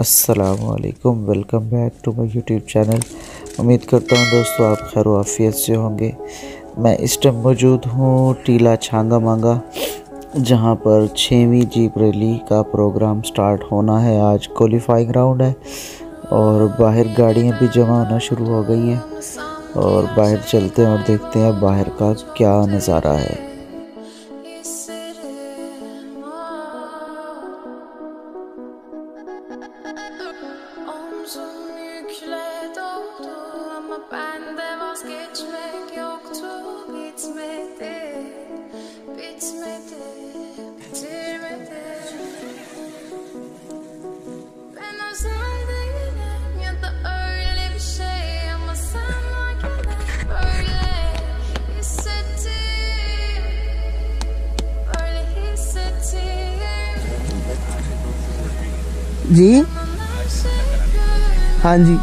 अस्सलाम welcome back to my YouTube channel. उम्मीद करता हूँ दोस्तों आप खैर वाफियत से होंगे। मैं इस टाइम मौजूद हूँ टीला छांगा मांगा जहाँ पर छवीं जीप रैली का प्रोग्राम स्टार्ट होना है। आज क्वालिफाइंग राउंड है और बाहर गाड़ियाँ भी जमा होना शुरू हो गई हैं और बाहर चलते हैं और देखते हैं बाहर का क्या नज़ारा है। bende vazgeçmek yoktu bitmedi bitmedi bitirmedi. Ben özel ya da öyle bir şey ama sen varken böyle hissettim böyle hissettim Değil? Şey hani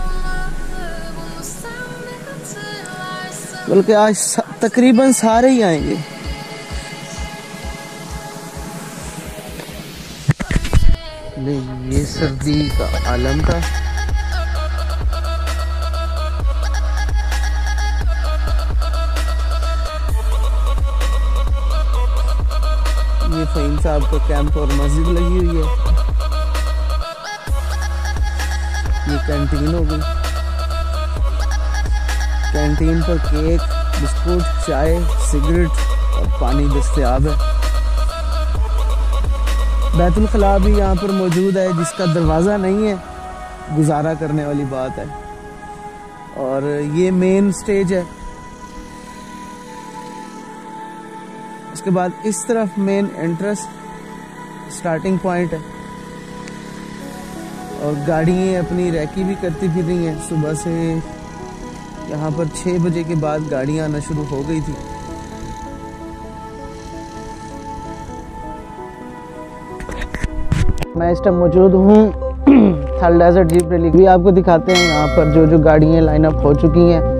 बल्कि आज तकरीबन सारे ही आएँगे। ये सर्दी का आलम था। ये फहीम साहब का कैंप और मस्जिद लगी हुई है। ये कैंटीन हो गई। कैंटीन पर केक, बिस्कुट, चाय, सिगरेट और पानी दस्तियाब है। बैतुल खला भी यहाँ पर मौजूद है, जिसका दरवाज़ा नहीं है, गुजारा करने वाली बात है। और ये मेन स्टेज है। उसके बाद इस तरफ़ मेन एंट्रेंस स्टार्टिंग पॉइंट है। और गाड़ियाँ अपनी रैकी भी करती फिर रही हैं, सुबह से यहाँ पर छः बजे के बाद गाड़ियाँ आना शुरू हो गई थी। मैं इस टाइम मौजूद हूँ, थल डेजर्ट जीप रैली भी आपको दिखाते हैं यहाँ पर जो जो गाड़ियाँ लाइनअप हो चुकी हैं।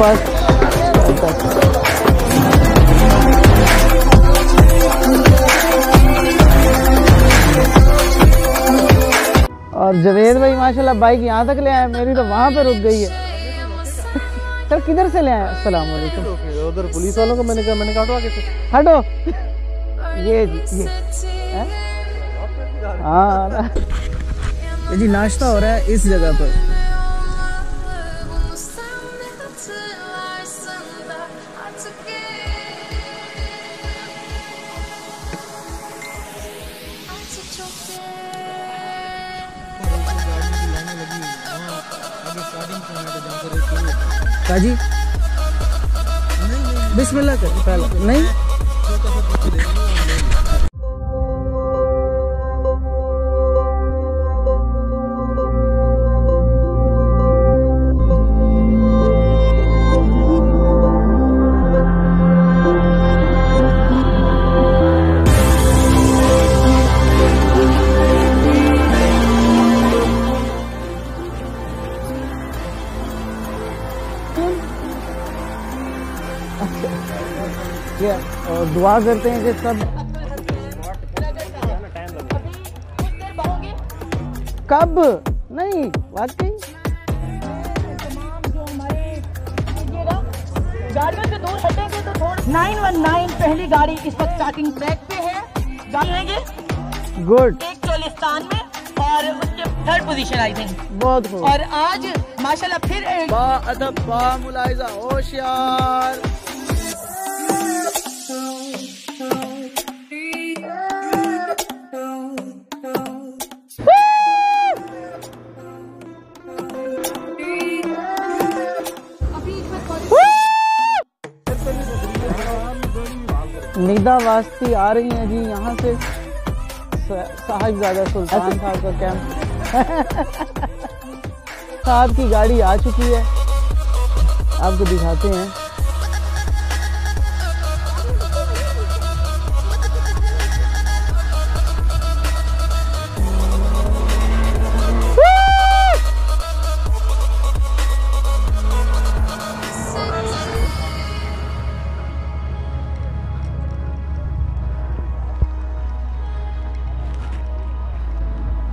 पास और जवेद भाई माशाल्लाह बाइक यहाँ तक ले आए मेरी तो वहाँ पे रुक गई है। सर किधर से ले आए अस्सलाम वालेकुम। उधर पुलिस वालों को मैंने कहा मैंने काटवा कैसे हटो। ये जी ये। हाँ। ये जी नाश्ता हो रहा है इस जगह पर। काजी बिस्मिल्लाह कर पहला। नहीं? दुआ करते हैं कि सब कब? नहीं वाकई। गाड़ियों से दूर हटेंगे तो थोड़ा नाइन वन नाइन पहली गाड़ी इस वक्त स्टार्टिंग ट्रैक पे है। गाड़ी रहेंगे गुड एक चोलिस्तान में और उसके थर्ड पोजीशन आई थिंक बहुत खूब और आज माशाल्लाह फिर एक बा अदब बा मुलाहिजा होशियार। निदा वास्ती आ रही है जी यहाँ से साहिबजादा सुल्तान साहब का कैंप साहब की गाड़ी आ चुकी है। आपको दिखाते हैं।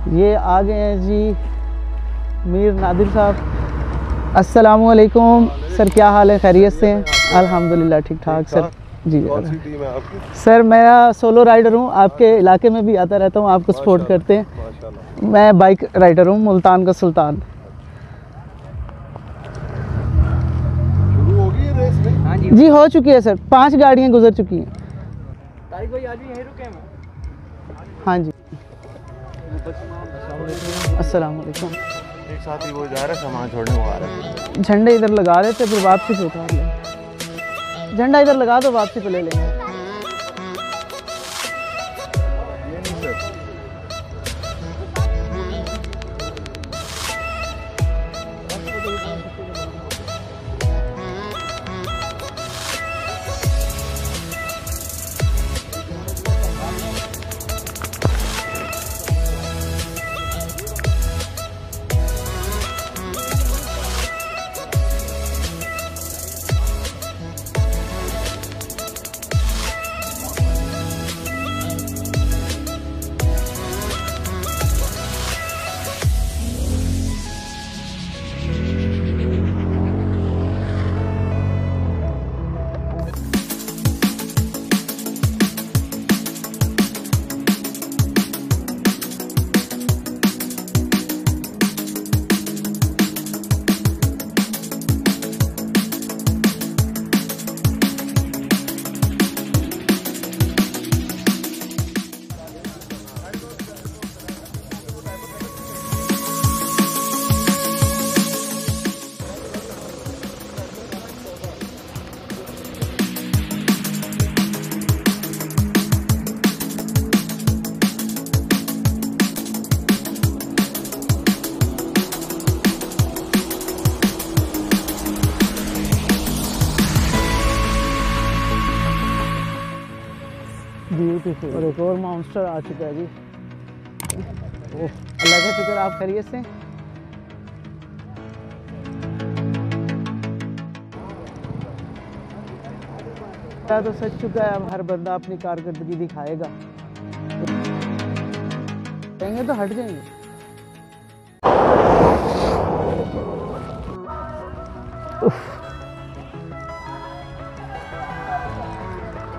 ये आ गए हैं जी मीर नादिर साहब। अस्सलामुअलैकुम। सर क्या हाल है? खैरियत से? हैं अल्हम्दुलिल्लाह ठीक ठाक सर। जी कौन सी टीम है आपकी? सर मेरा सोलो राइडर हूँ। आपके इलाके में भी आता रहता हूँ आपको सपोर्ट करते हैं। मैं बाइक राइडर हूँ मुल्तान का सुल्तान। नहीं जी। हो चुकी है सर। पाँच गाड़ियाँ गुजर चुकी हैं? हाँ जी। अस्सलाम वालेकुम एक साथ ही वो जा रहा है सामान छोड़ने वो आ रहा है। झंडे इधर लगा देते फिर वापसी से उतार लें। झंडा इधर लगा दो वापसी पे ले लेंगे। और एक और मॉन्स्टर आ चुका है जी। अल्लाह का शुक्र, आप खैरियत से? तो सच चुका है, अब हर बंदा अपनी कारकर्दगी दिखाएगा। कहेंगे तो हट जाएँगे।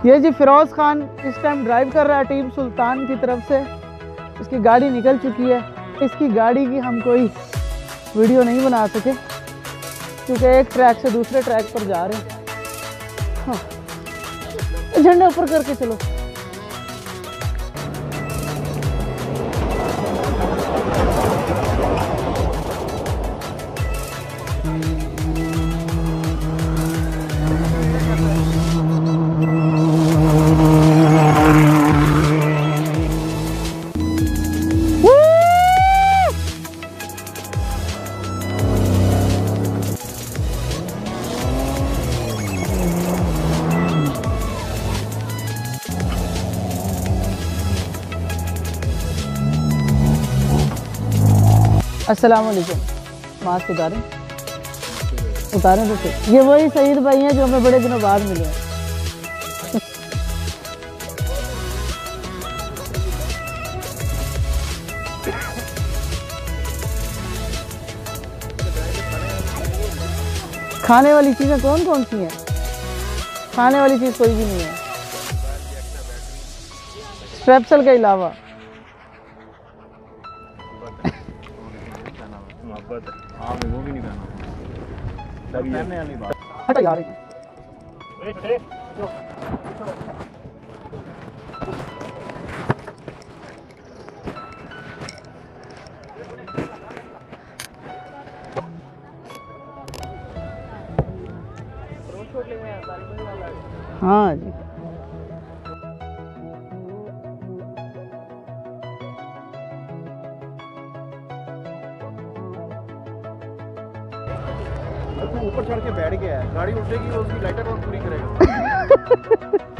ये जी फिरोज खान इस टाइम ड्राइव कर रहा है टीम सुल्तान की तरफ़ से। इसकी गाड़ी निकल चुकी है। इसकी गाड़ी की हम कोई वीडियो नहीं बना सके, क्योंकि एक ट्रैक से दूसरे ट्रैक पर जा रहे हैं। हाँ झंडे ऊपर करके चलो। अस्सलाम वालेकुम मास्क उतारें। उतारे तो थे ये वही शहीद भाई हैं जो हमें बड़े दिनों बाद मिले हैं। खाने वाली चीज़ें कौन कौन सी हैं? खाने वाली चीज़ कोई भी नहीं है। स्ट्रेप्सल के अलावा। हाँ वो भी नहीं हट यार। हाँ जी। वो उसकी लाइटर और पूरी करेगा।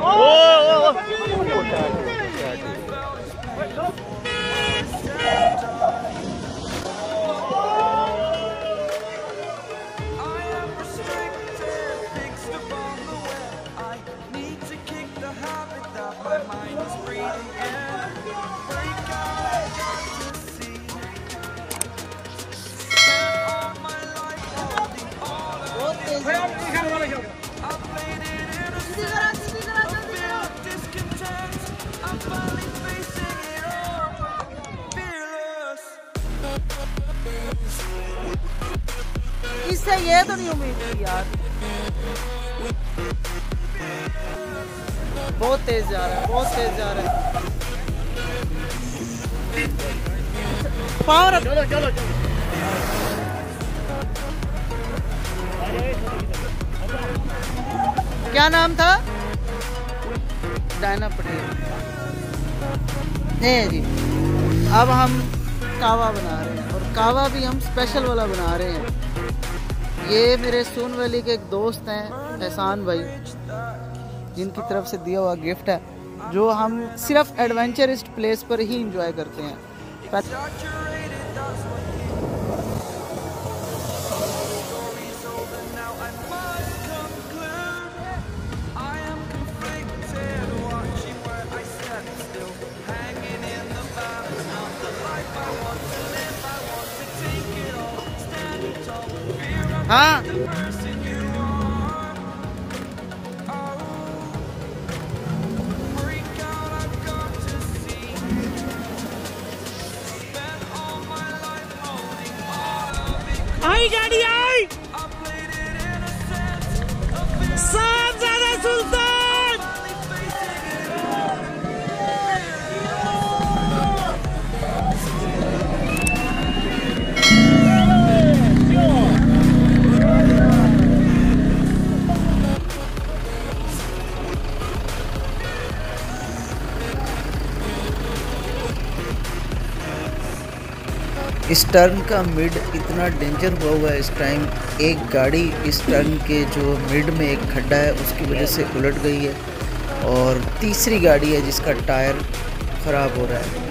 ôi ôi ôi. ये तो नहीं उम्मीद थी यार। बहुत तेज जा रहा है बहुत तेज जा रहा है। पावर चलो चलो क्या नाम था? डायना पटेल। नहीं जी अब हम कावा बना रहे हैं और कावा भी हम स्पेशल वाला बना रहे हैं। ये मेरे सोन वैली के एक दोस्त हैं, एहसान भाई, जिनकी तरफ़ से दिया हुआ गिफ्ट है, जो हम सिर्फ़ एडवेंचरिस्ट प्लेस पर ही इंजॉय करते हैं। 啊？इस टर्न का मिड इतना डेंजर हुआ हुआ है इस टाइम एक गाड़ी इस टर्न के जो मिड में एक खड्डा है, उसकी वजह से उलट गई है और तीसरी गाड़ी है जिसका टायर ख़राब हो रहा है।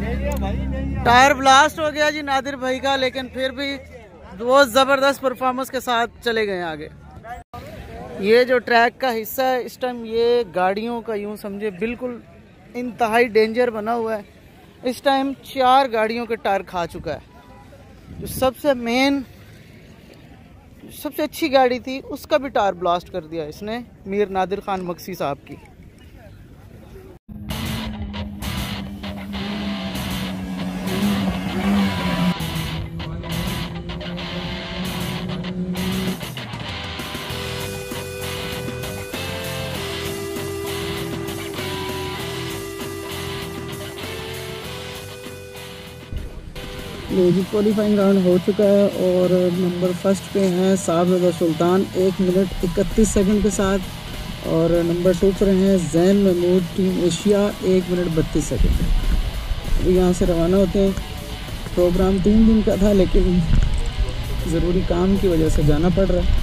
टायर ब्लास्ट हो गया जी नादिर भाई का, लेकिन फिर भी बहुत ज़बरदस्त परफॉर्मेंस के साथ चले गए आगे। ये जो ट्रैक का हिस्सा है, इस टाइम ये गाड़ियों का यूँ समझे बिल्कुल इंतहाई डेंजर बना हुआ है। इस टाइम चार गाड़ियों के टायर खा चुका है। जो सबसे मेन सबसे अच्छी गाड़ी थी, उसका भी टायर ब्लास्ट कर दिया इसने, मीर नादिर खान मक्सी साहब की। जी क्वालिफाइंग राउंड हो चुका है और नंबर फ़र्स्ट पे हैं साहब सुल्तान, एक मिनट इकतीस सेकंड के साथ। और नंबर टू पर हैं जैन महमूद, टीम एशिया, एक मिनट बत्तीस सेकंड। अभी यहाँ से रवाना होते हैं। प्रोग्राम तीन दिन का था, लेकिन ज़रूरी काम की वजह से जाना पड़ रहा है।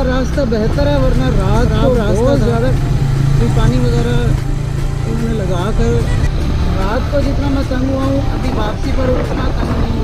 थोड़ा रास्ता बेहतर है वरना रात को रास्ता ज़्यादा कोई पानी वगैरह उन्हें लगा कर रात को जितना मैं तंग हुआ हूँ अभी वापसी पर उतना तंग नहीं